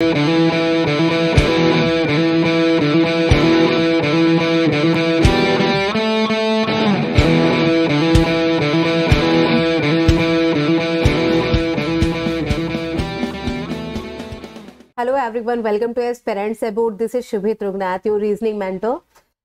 Hello everyone, welcome to as Parents About. This is Shubhi Trugnath, your reasoning mentor.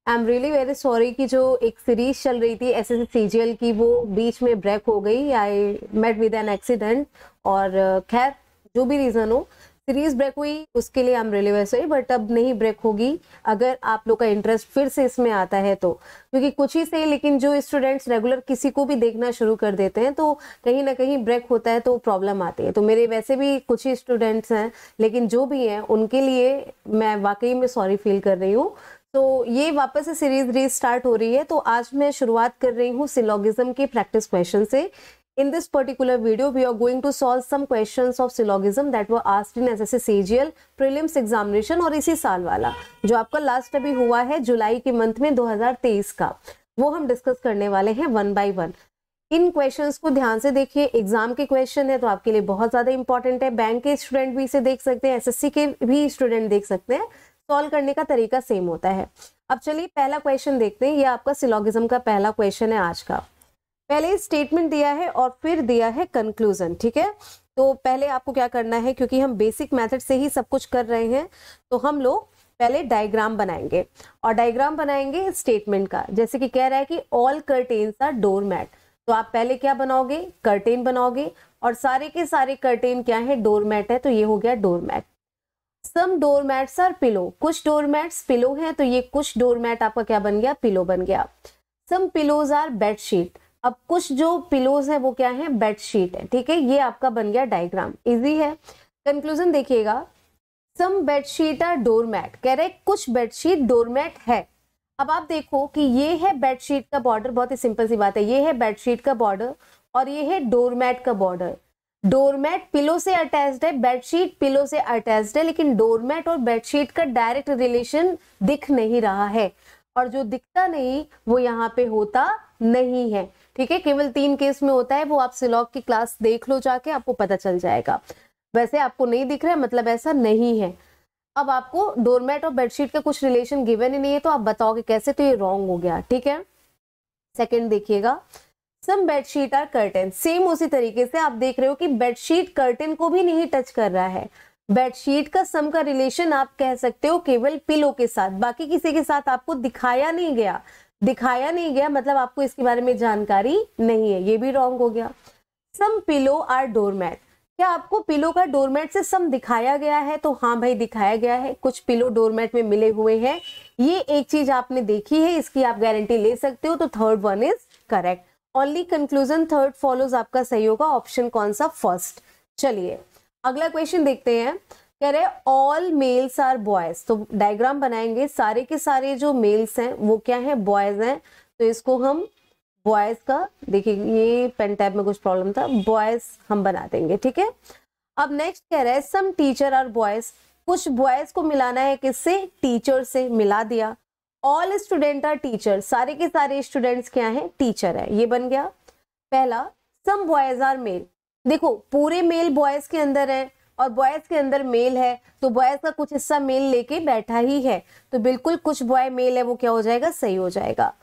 I am really very sorry कि जो एक series चल रही थी S S सी की वो बीच में ब्रेक हो गई I met with an accident और uh, खैर जो भी रीज़न हो सीरीज़ ब्रेक हुई, उसके लिए आई एम रियली बट अब नहीं ब्रेक होगी। अगर आप लोग का इंटरेस्ट फिर से इसमें आता है तो। क्योंकि कुछ ही से लेकिन जो स्टूडेंट्स रेगुलर किसी को भी देखना शुरू कर देते हैं तो कहीं ना कहीं ब्रेक होता है तो प्रॉब्लम आती है। तो मेरे वैसे भी कुछ ही स्टूडेंट्स हैं, लेकिन जो भी हैं, उनके लिए मैं वाकई में सॉरी फील कर रही हूँ। तो ये वापस से सीरीज़ रीस्टार्ट हो रही है तो आज मैं शुरुआत कर रही हूँ सिलोगिज्म के प्रैक्टिस क्वेश्चन से। In this particular video we are going to solve some questions of syllogism that were asked in SSC CGL prelims examination और इसी साल वाला, जो आपका लास्ट अभी हुआ है जुलाई के मंथ में 2023 का। वो हम डिस्कस करने वाले हैं one by one in questions को ध्यान से देखिए। एग्ज़ाम के क्वेश्चन है तो आपके लिए बहुत ज़्यादा इंपॉर्टेंट है। बैंक के स्टूडेंट भी इसे देख सकते हैं एसएससी के भी स्टूडेंट देख सकते हैं। सॉल्व करने का तरीका सेम होता है। अब चलिए पहला क्वेश्चन देखते हैं। ये आपका सिलोगिज्म का पहला क्वेश्चन है आज का। पहले स्टेटमेंट दिया है और फिर दिया है कंक्लूजन ठीक है? तो पहले आपको क्या करना है, क्योंकि हम बेसिक मेथड से ही सब कुछ कर रहे हैं तो हम लोग पहले डायग्राम बनाएँगे। और डायग्राम बनाएँगे स्टेटमेंट का। जैसे कि कह रहा है कि all curtains are door mat तो आप पहले क्या बनाओगे? कर्टेन बनाओगे। और सारे के सारे कर्टेन क्या है? डोर मैट है तो ये हो गया doormat some doormats are pillow कुछ डोरमैट्स पिलो हैं तो ये कुछ डोरमैट आपका क्या बन गया? पिलो बन गया। सम पिलोज आर बेडशीट अब कुछ जो पिलोज है, वो क्या है? बेडशीट है, ठीक है? ये आपका बन गया डायग्राम इजी है? कंक्लूजन देखिएगा. सम बेडशीट आर डोरमैट कह रहे कुछ बेडशीट डोरमैट है। अब आप देखो कि ये है बेडशीट का बॉर्डर बहुत ही सिंपल सी बात है। ये है बेडशीट का बॉर्डर और ये है डोरमैट का बॉर्डर डोरमेट पिलो से अटैच्ड है बेडशीट पिलो से अटैच्ड है, लेकिन डोरमेट और बेडशीट का डायरेक्ट रिलेशन दिख नहीं रहा है। और जो दिखता नहीं, वो यहाँ पे होता नहीं है। ठीक है, केवल तीन केस में होता है, वो आप सिलॉग की क्लास देख लो जाके, आपको पता चल जाएगा। वैसे आपको नहीं दिख रहा है मतलब ऐसा नहीं है। अब आपको डोरमेट और बेडशीट का कुछ रिलेशन गिवन ही नहीं है तो आप बताओगे कैसे तो ये रॉन्ग हो गया, ठीक है? सेकेंड देखिएगा। Some bedsheet are curtain same उसी तरीके से आप देख रहे हो कि बेडशीट कर्टन को भी नहीं टच कर रहा है। बेडशीट का सम का रिलेशन आप कह सकते हो केवल पिलो के साथ, बाकी किसी के साथ आपको दिखाया नहीं गया। दिखाया नहीं गया मतलब आपको इसके बारे में जानकारी नहीं है, ये भी रॉन्ग हो गया। सम पिलो आर डोरमैट क्या आपको पिलो का डोरमेट से सम दिखाया गया है? तो हाँ भाई, दिखाया गया है। कुछ पिलो डोरमेट में मिले हुए हैं। ये एक चीज़ आपने देखी है, इसकी आप गारंटी ले सकते हो तो third one is correct only conclusion third follows आपका सही होगा। ऑप्शन कौन सा? फ़र्स्ट चलिए, अगला क्वेश्चन देखते हैं। कह रहे ऑल मेल्स आर बॉयज़ तो डायग्राम बनाएँगे, सारे के सारे जो मेल्स हैं, वो क्या है? बॉयज़ हैं। तो इसको हम बॉयज़ का, देखिए, ये पेन टैब में कुछ प्रॉब्लम था बॉयज़ हम बना देंगे, ठीक है? अब नेक्स्ट कह रहा है सम टीचर आर बॉयज़ कुछ बॉयज़ को मिलाना है किससे? टीचर से मिला दिया। ऑल स्टूडेंट आर टीचर सारे के सारे स्टूडेंट्स क्या हैं? टीचर है। ये बन गया। पहला सम बॉयज़ आर मेल देखो, पूरे मेल बॉयज़ के अंदर है। और बॉयज़ के अंदर मेल है तो बॉयज़ का कुछ हिस्सा मेल लेके बैठा ही है। तो बिल्कुल कुछ बॉय मेल है, वो क्या हो जाएगा? सही हो जाएगा।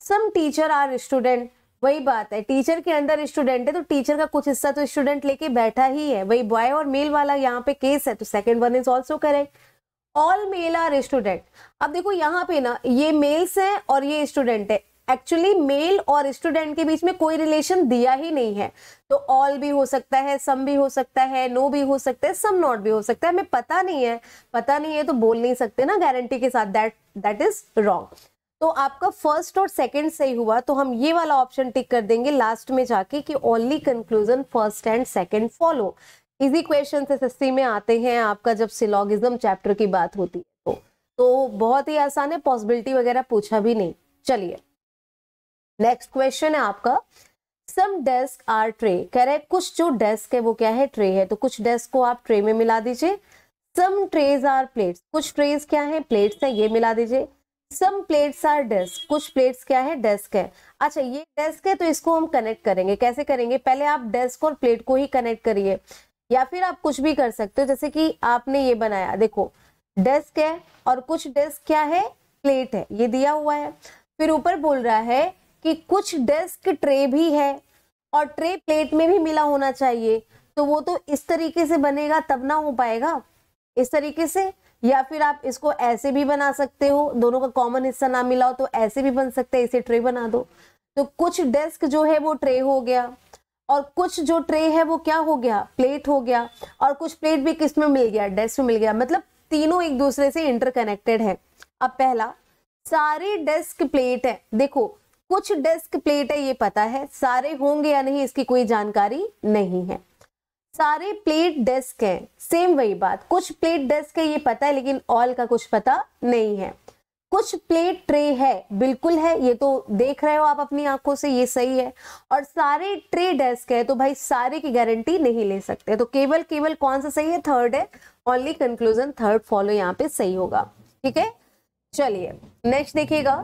सम टीचर आर स्टूडेंट वही बात है। टीचर के अंदर स्टूडेंट है तो टीचर का कुछ हिस्सा तो स्टूडेंट लेके बैठा ही है। वही बॉय और मेल वाला यहाँ पे केस है तो second one is also correct all male are student अब देखो यहाँ पे ना, ये मेल्स हैं और ये स्टूडेंट है। एक्चुअली मेल और स्टूडेंट के बीच में कोई रिलेशन दिया ही नहीं है। तो ऑल भी हो सकता है सम भी हो सकता है नो भी हो सकता है सम नॉट भी हो सकता है। हमें पता नहीं है, पता नहीं है तो बोल नहीं सकते ना गारंटी के साथ। दैट दैट इज़ रॉन्ग तो आपका फ़र्स्ट और सेकंड सही हुआ तो हम ये वाला ऑप्शन टिक कर देंगे लास्ट में जाके कि only conclusion first and second follow easy questions में आते हैं आपका जब सिलोगिज्म चैप्टर की बात होती है तो। तो बहुत ही आसान है पॉसिबिलिटी वगैरह पूछा भी नहीं। चलिए। नेक्स्ट क्वेश्चन है आपका। सम डेस्क आर ट्रे कह रहे हैं कुछ जो डेस्क है, वो क्या है? ट्रे है। तो कुछ डेस्क को आप ट्रे में मिला दीजिए। सम ट्रेज आर प्लेट्स कुछ ट्रेज क्या है? प्लेट्स है, ये मिला दीजिए। सम प्लेट्स आर डेस्क कुछ प्लेट्स क्या है? डेस्क है। अच्छा ये डेस्क है तो इसको हम कनेक्ट करेंगे। कैसे करेंगे? पहले आप डेस्क और प्लेट को ही कनेक्ट करिए। या फिर आप कुछ भी कर सकते हो, जैसे कि आपने ये बनाया। देखो डेस्क है और कुछ डेस्क क्या है? प्लेट है। ये दिया हुआ है। फिर ऊपर बोल रहा है कि कुछ डेस्क ट्रे भी है और ट्रे प्लेट में भी मिला होना चाहिए तो वो तो इस तरीके से बनेगा, तब ना हो पाएगा? इस तरीके से? या फिर आप इसको ऐसे भी बना सकते हो, दोनों का कॉमन हिस्सा ना मिला हो तो ऐसे भी बन सकते हैं, इसे ट्रे बना दो। तो कुछ डेस्क जो है वो ट्रे हो गया, और कुछ जो ट्रे है वो क्या हो गया? प्लेट हो गया, और कुछ प्लेट भी किसमें मिल गया? डेस्क में मिल गया। मतलब तीनों एक दूसरे से इंटरकनेक्टेड है। अब पहला, सारे डेस्क प्लेट है। देखो कुछ डेस्क प्लेट है ये पता है, सारे होंगे या नहीं, इसकी कोई जानकारी नहीं है। सारे प्लेट डेस्क है, सेम वही बात। कुछ प्लेट डेस्क है, ये पता है, लेकिन ऑल का कुछ पता नहीं है। कुछ प्लेट ट्रे है, बिल्कुल है, ये तो देख रहे हो आप अपनी आँखों से, ये सही है। और सारे ट्रे डेस्क है तो भाई सारे की गारंटी नहीं ले सकते। तो केवल केवल कौन सा सही है? थर्ड है। ओनली कंक्लूजन थर्ड फॉलो यहाँ पे सही होगा। ठीक है? चलिए नेक्स्ट देखिएगा।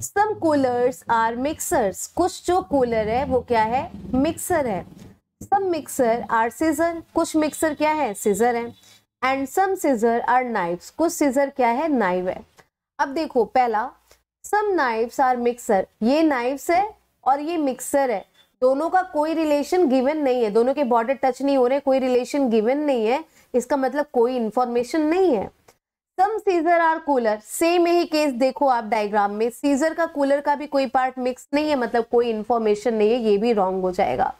सम कूलर्स आर मिक्सर्स कुछ जो कूलर है, वो क्या है? मिक्सर है। सम मिक्सर आर सीजर कुछ मिक्सर क्या है? सीजर है। And some scissor are knives कुछ सीजर क्या है? नाइव है। अब देखो, पहला सम नाइफ्स आर मिक्सर ये नाइफ्स है और ये मिक्सर है। दोनों का कोई रिलेशन गिवन नहीं है। दोनों के बॉर्डर टच नहीं हो रहे, कोई रिलेशन गिवन नहीं है। इसका मतलब कोई इंफॉर्मेशन नहीं है। Some scissor are cooler same यही केस देखो आप डायग्राम में. सीजर का कूलर का भी कोई पार्ट मिक्स नहीं है मतलब कोई इंफॉर्मेशन नहीं है, ये भी रॉन्ग हो जाएगा.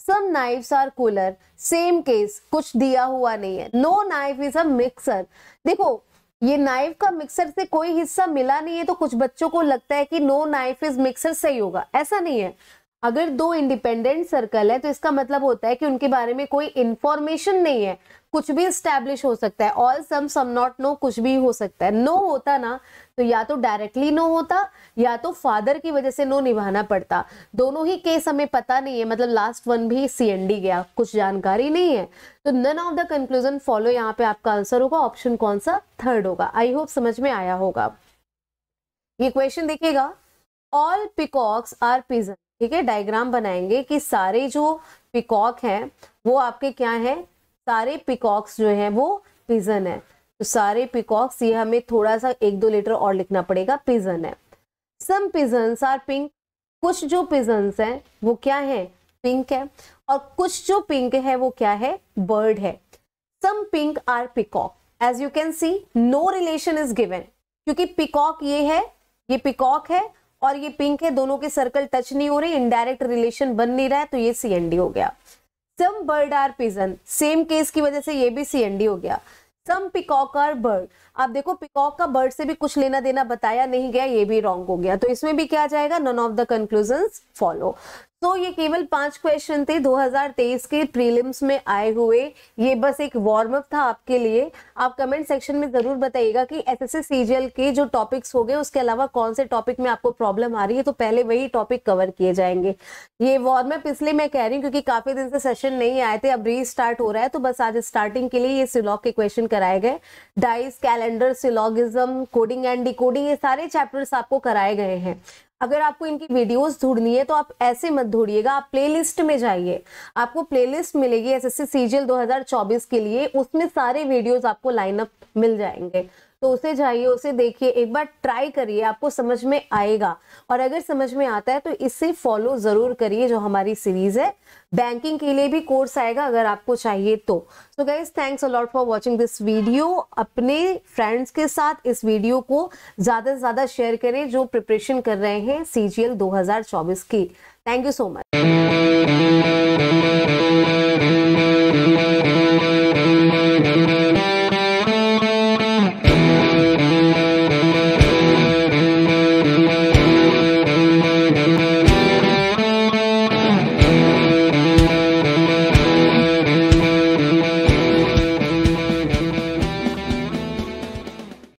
Some knives are cooler same case कुछ दिया हुआ नहीं है. No knife is a mixer देखो, ये नाइफ का मिक्सर से कोई हिस्सा मिला नहीं है तो कुछ बच्चों को लगता है कि नो नाइफ इज़ मिक्सर सही होगा. ऐसा नहीं है. अगर दो इंडिपेंडेंट सर्कल है तो इसका मतलब होता है कि उनके बारे में कोई इंफॉर्मेशन नहीं है। कुछ भी स्टैब्लिश हो सकता है। All some some not no कुछ भी हो सकता है। नो no होता ना तो या तो डायरेक्टली नो होता, या तो फादर की वजह से नो निभाना पड़ता। दोनों ही केस हमें पता नहीं है। मतलब लास्ट वन भी सी गया, कुछ जानकारी नहीं है। तो none of the conclusion follow यहाँ पे आपका आंसर होगा। ऑप्शन कौन सा? थर्ड होगा। आई होप समझ में आया होगा। ये क्वेश्चन देखिएगा। ऑल पिकॉक्स आर पिजन ठीक है डायग्राम बनाएँगे कि सारे जो पिकॉक हैं, वो आपके क्या हैं? सारे पिकॉक्स जो हैं, वो पिजन है। तो सारे पिकॉक्स ये हमें थोड़ा सा एक दो लीटर और लिखना पड़ेगा पिजन है। सम पिजन्स आर पिंक कुछ जो पिजन्स हैं, वो क्या है? पिंक है। और कुछ जो पिंक है, वो क्या है? बर्ड है। Some pink are peacock as you can see no relation is given क्योंकि पिकॉक ये है, ये पिकॉक है और ये पिंक है, दोनों के सर्कल टच नहीं हो रहे इनडायरेक्ट रिलेशन बन नहीं रहा है तो ये सीएनडी हो गया। Some bird are pigeon same case की वजह से ये भी सीएनडी हो गया। सम पिकॉक आर बर्ड आप देखो पिकॉक का बर्ड से भी कुछ लेना देना बताया नहीं गया, ये भी रॉन्ग हो गया। तो इसमें भी क्या जाएगा? None of the conclusion follow तो ये केवल पाँच क्वेश्चन थे 2023 के प्रीलिम्स में आए हुए। ये बस एक वार्म अप था आपके लिए। आप कमेंट सेक्शन में ज़रूर बताइएगा कि एस सीजीएल के जो टॉपिक्स हो गए, उसके अलावा कौन से टॉपिक में आपको प्रॉब्लम आ रही है तो पहले वही टॉपिक कवर किए जाएँगे। ये वार्म अप इसलिए मैं कह रही हूँ क्योंकि काफ़ी दिन से सेशन नहीं आए थे, अब रीस्टार्ट हो रहा है तो बस आज स्टार्टिंग के लिए ये सिलॉग के क्वेश्चन कराए गए। Dice calendar syllogism coding and decoding ये सारे चैप्टर्स आपको कराए गए हैं। अगर आपको इनकी वीडियोस ढूंढनी है तो आप ऐसे मत ढूंढिएगा, आप प्लेलिस्ट में जाइए। आपको प्लेलिस्ट मिलेगी एसएससी सीजीएल 2024 के लिए, उसमें सारे वीडियोस आपको लाइनअप मिल जाएँगे। तो उसे जाइए, उसे देखिए, एक बार ट्राई करिए, आपको समझ में आएगा। और अगर समझ में आता है तो इसे फॉलो ज़रूर करिए, जो हमारी सीरीज़ है। बैंकिंग के लिए भी कोर्स आएगा अगर आपको चाहिए तो। So guys thanks a lot for watching this video अपने फ्रेंड्स के साथ इस वीडियो को ज़्यादा से ज़्यादा शेयर करें, जो प्रिपरेशन कर रहे हैं सीजीएल 2024 की। Thank you so much